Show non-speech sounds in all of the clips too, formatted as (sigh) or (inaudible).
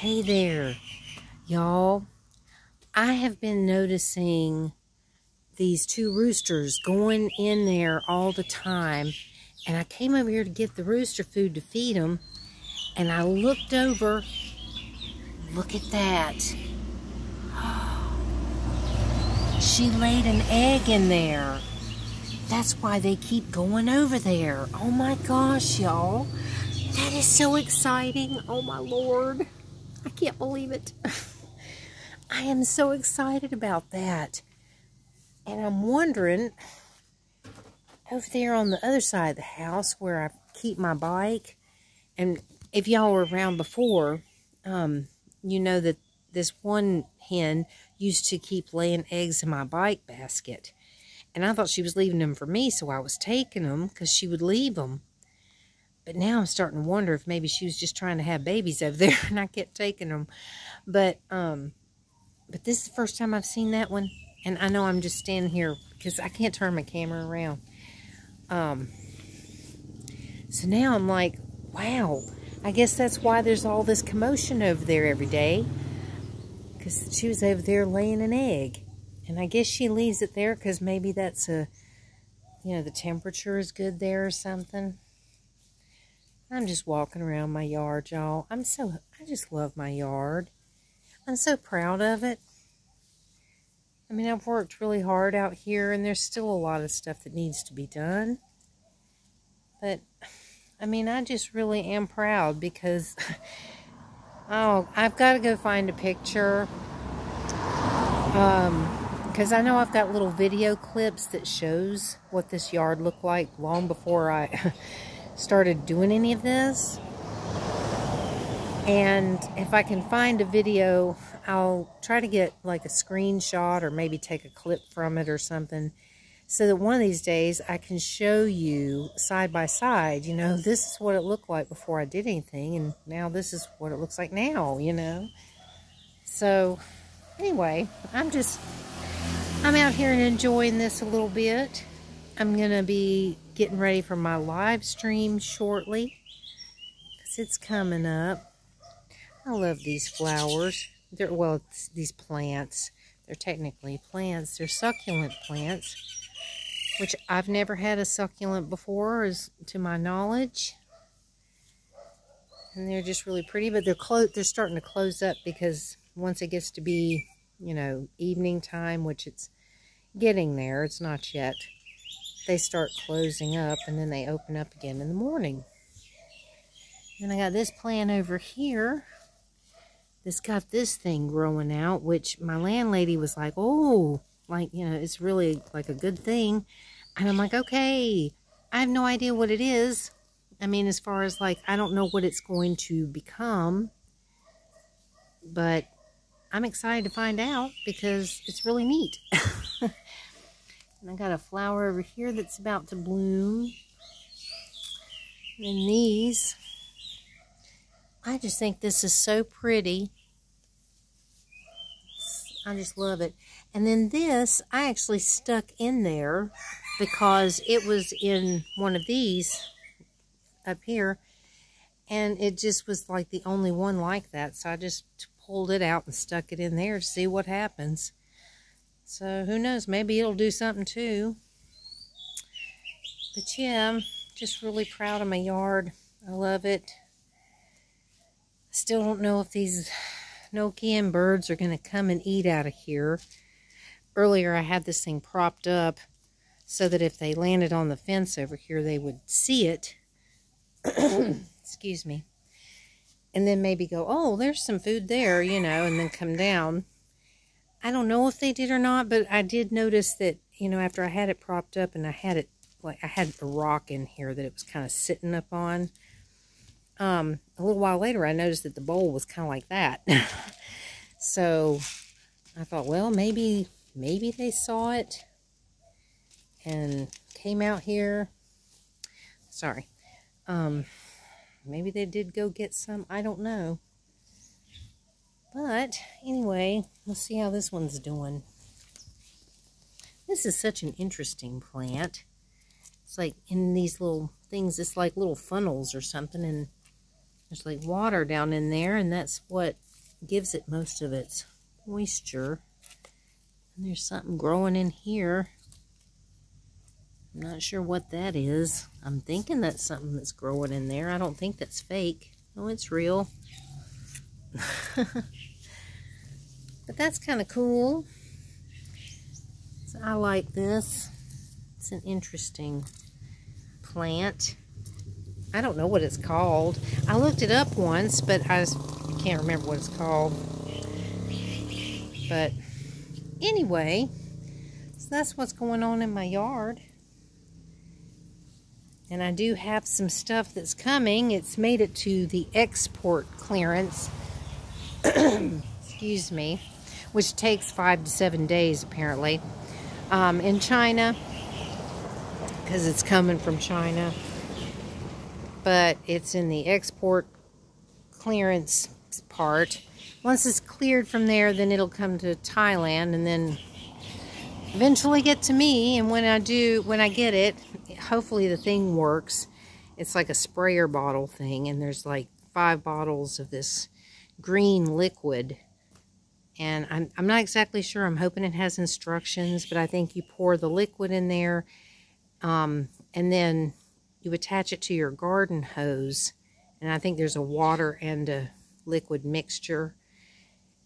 Hey there, y'all. I have been noticing these two roosters going in there all the time. And I came over here to get the rooster food to feed them. And I looked over. Look at that. (gasps) She laid an egg in there. That's why they keep going over there. Oh my gosh, y'all. That is so exciting. Oh my lord. I can't believe it. (laughs) I am so excited about that. And I'm wondering, over there on the other side of the house where I keep my bike, and if y'all were around before, um, you know that this one hen used to keep laying eggs in my bike basket. And I thought she was leaving them for me, so I was taking them because she would leave them. But now I'm starting to wonder if maybe she was just trying to have babies over there (laughs) and I kept taking them. But, um, but this is the first time I've seen that one. And I know I'm just standing here because I can't turn my camera around. Um, so now I'm like, wow, I guess that's why there's all this commotion over there every day. Because she was over there laying an egg. And I guess she leaves it there because maybe that's a, you know, the temperature is good there or something. I'm just walking around my yard, y'all. I'm so, I just love my yard. I'm so proud of it. I mean, I've worked really hard out here, and there's still a lot of stuff that needs to be done. But, I mean, I just really am proud because, (laughs) oh, I've got to go find a picture. Um, because I know I've got little video clips that shows what this yard looked like long before I (laughs) started doing any of this. And if I can find a video, I'll try to get like a screenshot or maybe take a clip from it or something so that one of these days I can show you side by side, you know, (laughs) this is what it looked like before I did anything and now this is what it looks like now, you know. So, anyway, I'm just, I'm out here and enjoying this a little bit. I'm going to be getting ready for my live stream shortly because it's coming up. I love these flowers. They're, well, these plants. They're technically plants. They're succulent plants, which I've never had a succulent before, as to my knowledge. And they're just really pretty, but they're close. They're starting to close up because once it gets to be, you know, evening time, which it's getting there, it's not yet. They start closing up, and then they open up again in the morning. And I got this plant over here that's got this thing growing out, which my landlady was like, oh, like, you know, it's really like a good thing. And I'm like, okay, I have no idea what it is. I mean, as far as like, I don't know what it's going to become, but I'm excited to find out because it's really neat. (laughs) and I got a flower over here that's about to bloom. And these, I just think this is so pretty. I just love it. And then this, I actually stuck in there because it was in one of these up here. And it just was like the only one like that. So I just pulled it out and stuck it in there to see what happens. So who knows, maybe it'll do something too. But yeah, I'm just really proud of my yard. I love it. Still don't know if these Nokian birds are going to come and eat out of here. Earlier I had this thing propped up so that if they landed on the fence over here, they would see it. (coughs) Excuse me. And then maybe go, oh, there's some food there, you know, and then come down. I don't know if they did or not, but I did notice that, you know, after I had it propped up and I had it, like, I had a rock in here that it was kind of sitting up on um, a little while later, I noticed that the bowl was kind of like that. (laughs) so I thought, well, maybe, maybe they saw it and came out here. Sorry. Um, maybe they did go get some. I don't know. But anyway, let's see how this one's doing. This is such an interesting plant. It's like in these little things, it's like little funnels or something, and there's like water down in there, and that's what gives it most of its moisture. And there's something growing in here. I'm not sure what that is. I'm thinking that's something that's growing in there. I don't think that's fake. No, it's real. (laughs) but that's kind of cool. So I like this. It's an interesting plant. I don't know what it's called. I looked it up once, but I can't remember what it's called. But anyway, so that's what's going on in my yard. And I do have some stuff that's coming. It's made it to the export clearance. Excuse me. Which takes five to seven days, apparently. Um, in China. Because it's coming from China. But it's in the export clearance part. Once it's cleared from there, then it'll come to Thailand. And then eventually get to me. And when I do, when I get it, hopefully the thing works. It's like a sprayer bottle thing, and there's like five bottles of this green liquid. And I'm, I'm not exactly sure. I'm hoping it has instructions, but I think you pour the liquid in there, um, and then you attach it to your garden hose. And I think there's a water and a liquid mixture.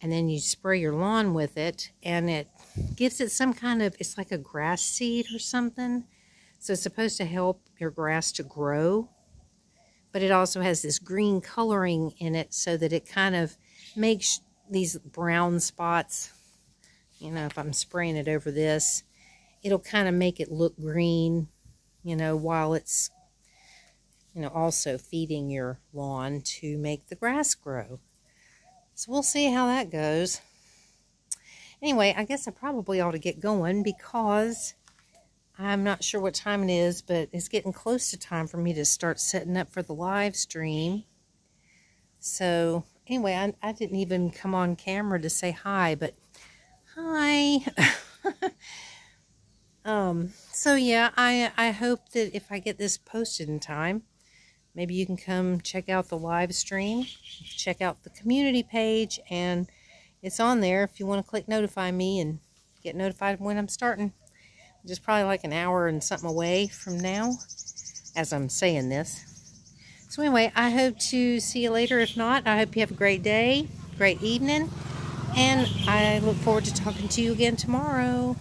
And then you spray your lawn with it, and it gives it some kind of, it's like a grass seed or something so it's supposed to help your grass to grow, but it also has this green coloring in it so that it kind of makes these brown spots, you know, if I'm spraying it over this, it'll kind of make it look green, you know, while it's, you know, also feeding your lawn to make the grass grow. So we'll see how that goes. Anyway, I guess I probably ought to get going because I'm not sure what time it is, but it's getting close to time for me to start setting up for the live stream. So, anyway, I, I didn't even come on camera to say hi, but hi. (laughs) um, so yeah, I, I hope that if I get this posted in time, maybe you can come check out the live stream, check out the community page, and it's on there if you want to click notify me and get notified when I'm starting just probably like an hour and something away from now as I'm saying this. So anyway, I hope to see you later. If not, I hope you have a great day, great evening, and I look forward to talking to you again tomorrow.